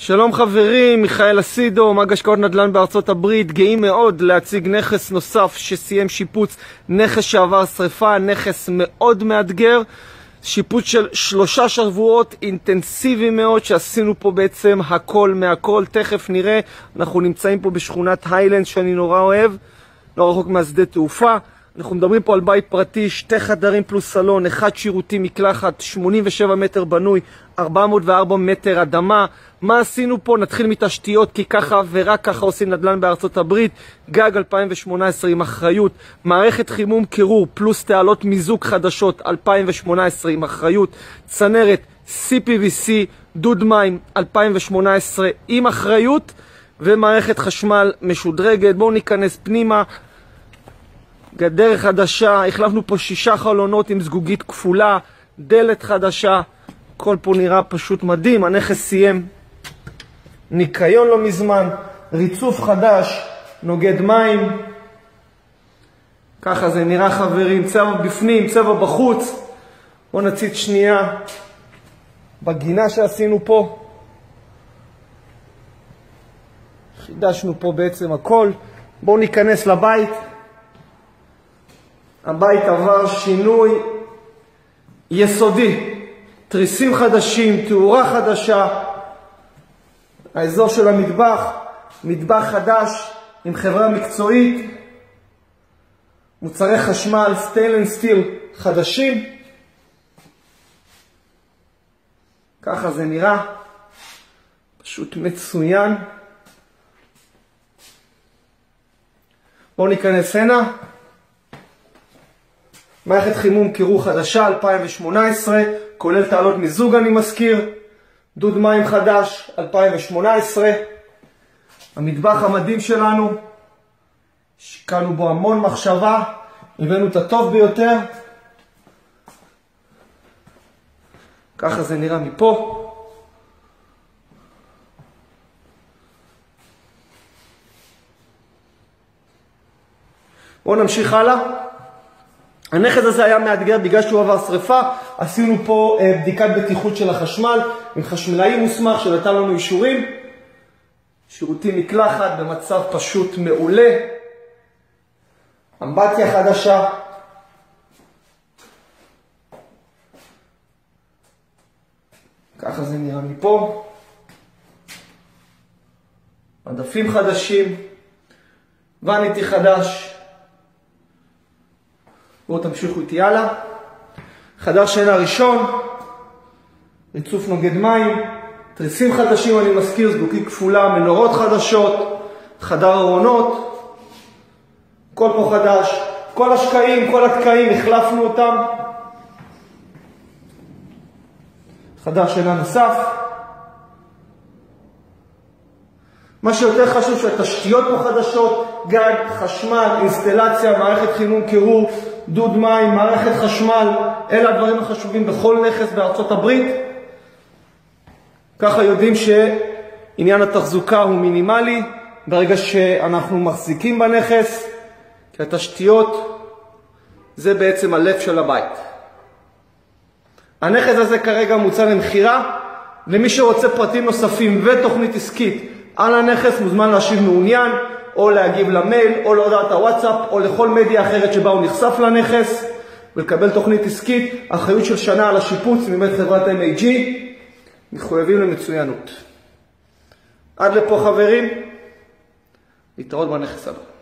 שלום חברים, מיכאל אסידו, מג השקעות נדל"ן בארצות הברית, גאים מאוד להציג נכס נוסף שסיים שיפוץ, נכס שעבר שריפה, נכס מאוד מאתגר, שיפוץ של שלושה שבועות אינטנסיבי מאוד שעשינו פה בעצם הכל מהכל, תכף נראה, אנחנו נמצאים פה בשכונת היילנד שאני נורא אוהב, לא רחוק מהשדה תעופה, אנחנו מדברים פה על בית פרטי, שתי חדרים פלוס סלון, אחד שירותי מקלחת, 87 מטר בנוי, 404 מטר אדמה. מה עשינו פה? נתחיל מתשתיות, כי ככה ורק ככה עושים נדל"ן בארצות הברית. גג 2018 עם אחריות. מערכת חימום קירור פלוס תעלות מיזוג חדשות 2018 עם אחריות. צנרת CPVC, דוד מים 2018 עם אחריות. ומערכת חשמל משודרגת. בואו ניכנס פנימה. גדר חדשה, החלפנו פה שישה חלונות עם זגוגית כפולה, דלת חדשה, הכל פה נראה פשוט מדהים, הנכס סיים. ניקיון לא מזמן, ריצוף חדש, נוגד מים, ככה זה נראה חברים, צבע בפנים, צבע בחוץ, בואו נציץ שנייה. בגינה שעשינו פה, חידשנו פה בעצם הכל, בואו ניכנס לבית, הבית עבר שינוי יסודי, תריסים חדשים, תאורה חדשה, האזור של המטבח, מטבח חדש עם חברה מקצועית, מוצרי חשמל, סטיילן סטיל חדשים, ככה זה נראה, פשוט מצוין. בואו ניכנס הנה. מערכת חימום קירור חדשה 2018, כולל תעלות מיזוג אני מזכיר, דוד מים חדש 2018, המטבח המדהים שלנו, השקענו בו המון מחשבה, הבאנו את הטוב ביותר, ככה זה נראה מפה. בואו נמשיך הלאה. הנכס הזה היה מאתגר בגלל שהוא עבר שריפה, עשינו פה אה, בדיקת בטיחות של החשמל עם חשמלאי מוסמך שנתן לנו אישורים, שירותים מקלחת במצב פשוט מעולה, אמבטיה חדשה, ככה זה נראה מפה, מדפים חדשים, וניטי חדש, בואו תמשיכו איתי הלאה. חדר שינה ראשון, ריצוף נוגד מים, תריסים חדשים, אני מזכיר, זגוקית כפולה, מנורות חדשות, חדר ארונות, כל פה חדש, כל השקעים, כל התקעים, החלפנו אותם. חדר שינה נוסף. מה שיותר חשוב שהתשתיות פה חדשות, גג, חשמל, אינסטלציה, מערכת חימום קירור, דוד מים, מערכת חשמל, אלה הדברים החשובים בכל נכס בארצות הברית. ככה יודעים שעניין התחזוקה הוא מינימלי ברגע שאנחנו מחזיקים בנכס, כי התשתיות זה בעצם הלב של הבית. הנכס הזה כרגע מוצע למכירה, למי שרוצה פרטים נוספים ותוכנית עסקית על הנכס מוזמן להשיב מעוניין. או להגיב למייל, או להודעת הוואטסאפ, או לכל מדיה אחרת שבה הוא נחשף לנכס, ולקבל תוכנית עסקית, אחריות של שנה על השיפוץ מבית חברת MAG, מחויבים למצוינות. עד לפה חברים, להתראות בנכס הבא.